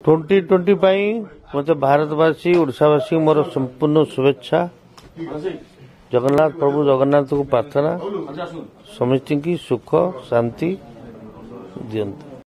twenty twenty ପାଇଁ ମୋତେ ଭାରତବାସୀ ଓଡ଼ିଶାବାସୀ ମୋର ସମ୍ପୂର୍ଣ୍ଣ ଶୁଭେଚ୍ଛା ଜଗନ୍ନାଥ ପ୍ରଭୁ ଜଗନ୍ନାଥଙ୍କୁ ପ୍ରାର୍ଥନା ସମସ୍ତଙ୍କୁ ସୁଖ ଶାନ୍ତି ଦିଅନ୍ତୁ